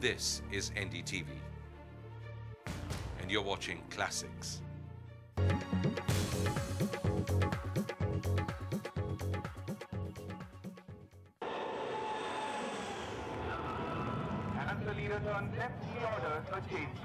This is NDTV. And you're watching Classics. And the leader turns left, orders a change.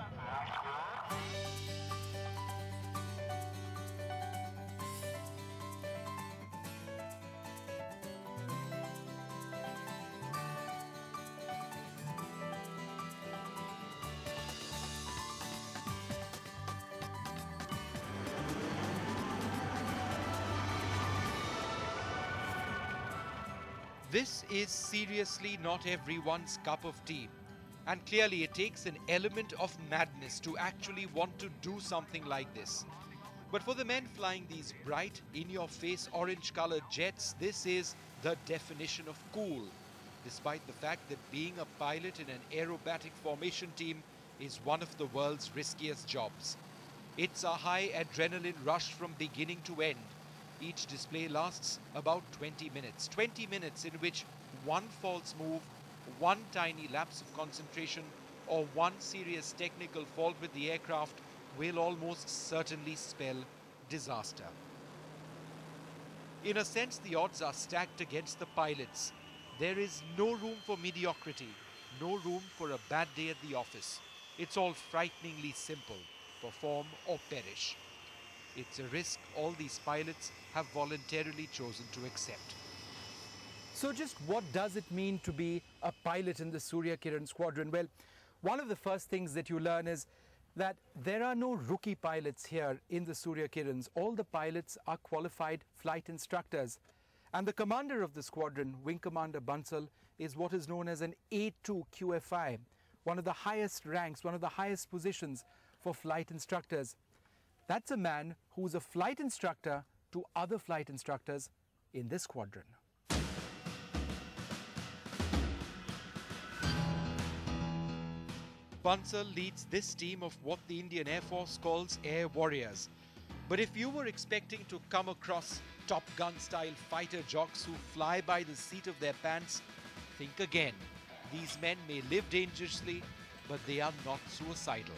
This is seriously not everyone's cup of tea. And clearly, it takes an element of madness to actually want to do something like this. But for the men flying these bright, in your face, orange colored jets, this is the definition of cool. Despite the fact that being a pilot in an aerobatic formation team is one of the world's riskiest jobs. It's a high adrenaline rush from beginning to end. Each display lasts about 20 minutes. 20 minutes in which one false move, one tiny lapse of concentration, or one serious technical fault with the aircraft will almost certainly spell disaster. In a sense, the odds are stacked against the pilots. There is no room for mediocrity, no room for a bad day at the office. It's all frighteningly simple perform or perish. It's a risk all these pilots have voluntarily chosen to accept. So, just what does it mean to be a pilot in the Surya Kiran squadron? Well, one of the first things that you learn is that there are no rookie pilots here in the Surya Kirans. All the pilots are qualified flight instructors. And the commander of the squadron, Wing Commander Bansal, is what is known as an A2 QFI, one of the highest ranks, one of the highest positions for flight instructors. That's a man who's a flight instructor to other flight instructors in this squadron. Bansal leads this team of what the Indian Air Force calls Air Warriors. But if you were expecting to come across Top Gun style fighter jocks who fly by the seat of their pants, think again. These men may live dangerously, but they are not suicidal.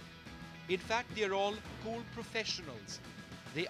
In fact, they're all cool professionals